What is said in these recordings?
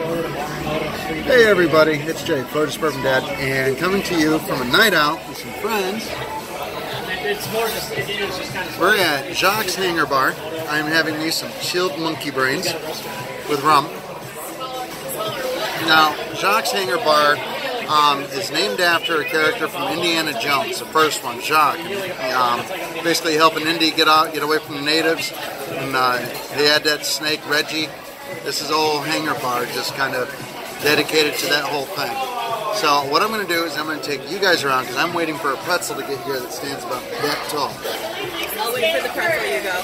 Hey everybody, it's Jay, Florida Suburban Dad, and coming to you from a night out with some friends. We're at Jocks Hangar Bar. I'm having me some chilled monkey brains with rum. Now, Jocks Hangar Bar um, is named after a character from Indiana Jones, the first one, Jock. Um, basically helping Indy get out, get away from the natives, and uh, he had that snake, Reggie. This is old Hangar Bar, just kind of dedicated to that whole thing. So what I'm going to do is I'm going to take you guys around because I'm waiting for a pretzel to get here that stands about that tall. I'll wait for the pretzel you go.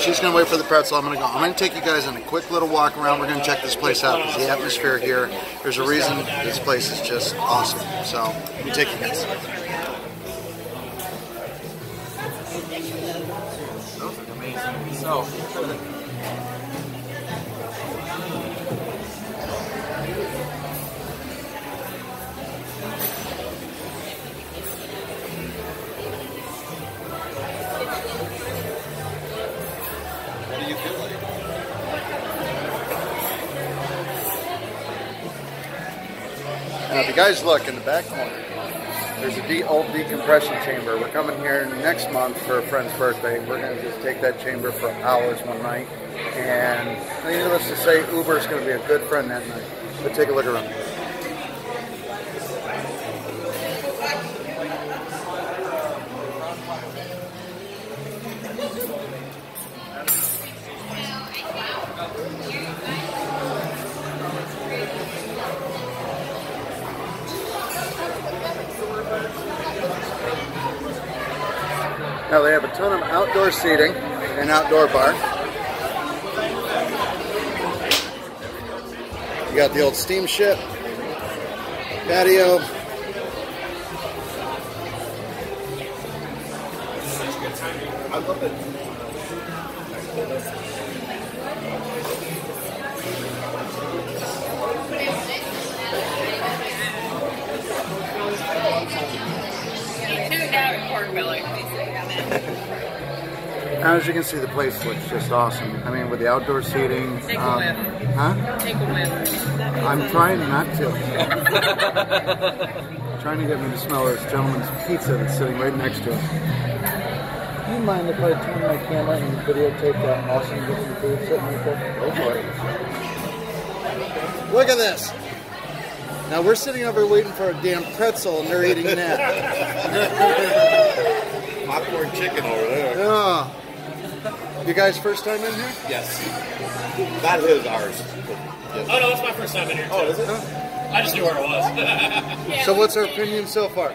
She's going to wait for the pretzel. I'm going to go. I'm going to take you guys on a quick little walk around. We're going to check this place out because the atmosphere here, there's a reason this place is just awesome. So let me take you guys. Those look amazing. So, Now, if you guys look in the back corner, there's a de- old decompression chamber. We're coming here next month for a friend's birthday. We're going to just take that chamber for hours one night. And needless to say, Uber is going to be a good friend that night. But take a look around. Now they have a ton of outdoor seating and outdoor bar. You got the old steamship, patio. I love it. As you can see, the place looks just awesome. I mean, with the outdoor seating. Take a um, whiff. Huh? Take a whiff. I'm trying not to. trying to get me to smell this gentleman's pizza that's sitting right next to us. Do you mind if I turn my camera and videotape that awesome looking food sitting right there? Go for it. Look at this. Now we're sitting over waiting for a damn pretzel and they're eating that. Popcorn chicken over there. oh. You guys first time in here? Yes. That is his, ours. Oh no, it's my first time in here. Too. Oh, is it? I just knew where it was. So what's our opinion so far?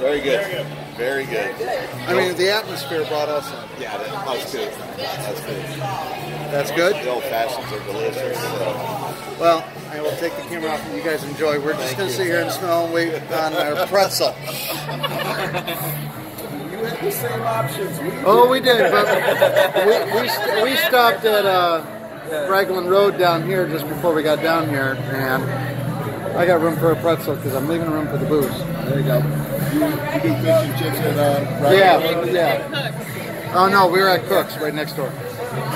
Very good. Very good. I mean, the atmosphere brought us in. Yeah, that, that's good. That's good. That's good. The old fashions are delicious. So. Well, I will take the camera off and you guys enjoy. We're just going to sit here and smell and wait on our pretzel. You had the same options. We Oh, we did, but we, we, st- we stopped at uh, Raglan Road down here just before we got down here, and I got room for a pretzel because I'm leaving room for the booze. There you go. You, you do fish and chips at uh, Raglan Yeah, Road? yeah. Oh no, we were at Cookes right next door.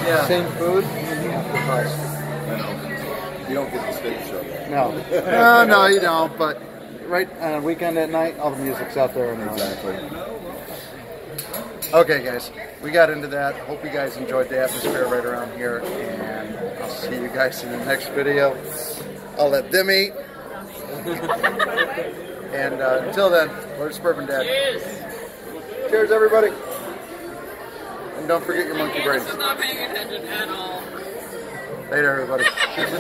Yeah. Same food. I know. You don't get the steak show. No, no, no, you don't. But right on a weekend at night, all the music's out there. And, uh, Exactly. Okay, guys, we got into that. Hope you guys enjoyed the atmosphere right around here, and I'll see you guys in the next video. I'll let them eat. and uh, until then, Lord Suburban Dad. Cheers. Cheers, everybody. And don't forget your monkey brains. Not paying attention at all. Later, everybody.